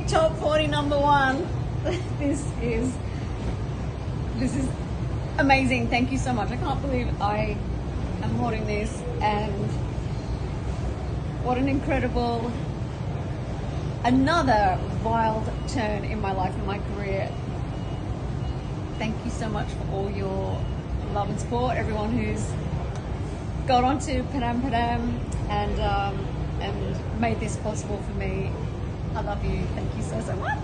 Big Top 40 number one. This is this is amazing. Thank you so much. I can't believe I am holding this and what an incredible another wild turn in my life and my career. Thank you so much for all your love and support. Everyone who's got onto Padam Padam and um, and made this possible for me. I love you. Thank you so so much.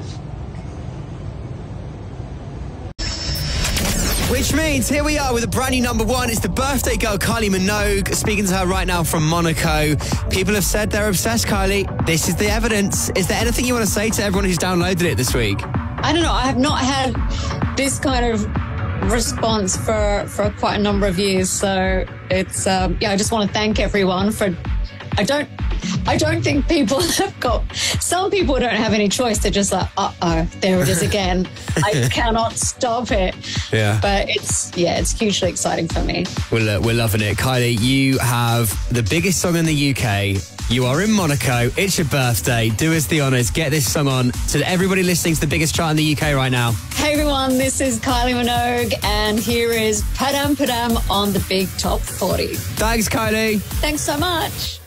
Which means here we are with a brand new number one. It's the birthday girl, Kylie Minogue. Speaking to her right now from Monaco. People have said they're obsessed, Kylie. This is the evidence. Is there anything you want to say to everyone who's downloaded it this week? I don't know. I have not had this kind of response for for quite a number of years. So it's um, yeah. I just want to thank everyone for. I don't. I don't think people have got. Some people don't have any choice. They're just like, uh oh, there it is again. I cannot stop it. Yeah. But it's yeah, it's hugely exciting for me. We're, we're loving it. Kylie, you have the biggest song in the UK. You are in Monaco. It's your birthday. Do us the honours. Get this song on to everybody listening to the biggest chart in the UK right now. Hey everyone, this is Kylie Minogue, and here is Padam Padam on the Big Top 40. Thanks, Kylie. Thanks so much.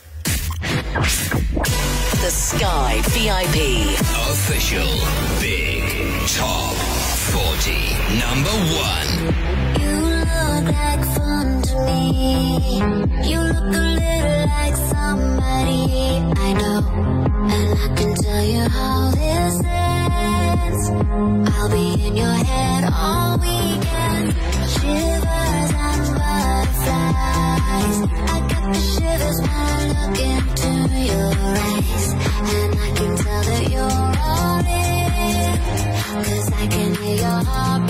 The Sky VIP. Official Big Top 40. Number one. You look like fun to me. You look a little like somebody I know. And I can tell you how this ends. I'll be in your head hear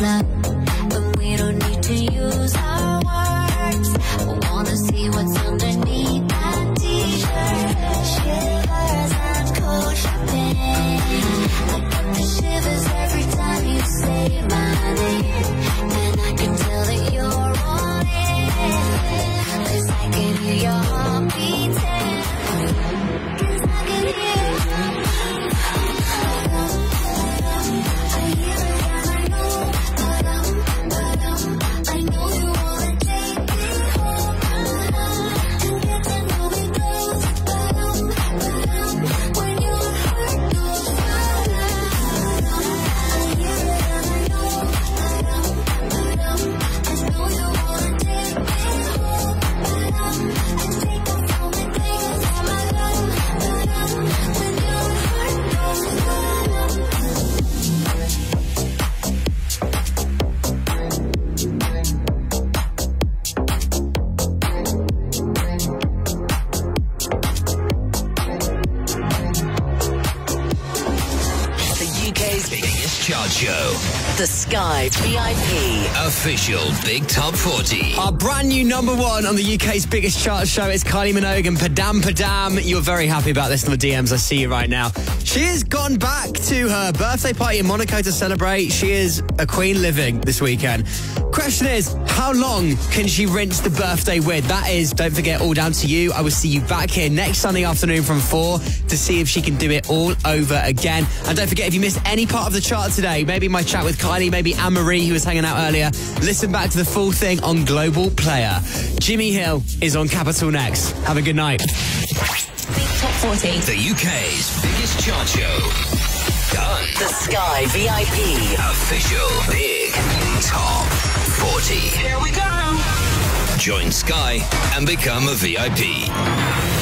this UK's biggest chart show. The Sky VIP. Official Big Top 40. Our brand new number one on the UK's biggest chart show is Kylie Minogue and Padam Padam. You're very happy about this in the DMs. I see you right now. She has gone back to her birthday party in Monaco to celebrate. She is a queen living this weekend. Question is, how long can she rinse the birthday with? That is, don't forget, all down to you. I will see you back here next Sunday afternoon from four to see if she can do it all over again. And don't forget, if you missed any part of the chart today, maybe my chat with Kylie, maybe Anne Marie, who was hanging out earlier, listen back to the full thing on Global Player. Jimmy Hill is on Capital next. Have a good night. Top 40. The UK's biggest chart show. Done. The Sky VIP. Official Big Top 40. Here we go. Join Sky and become a VIP.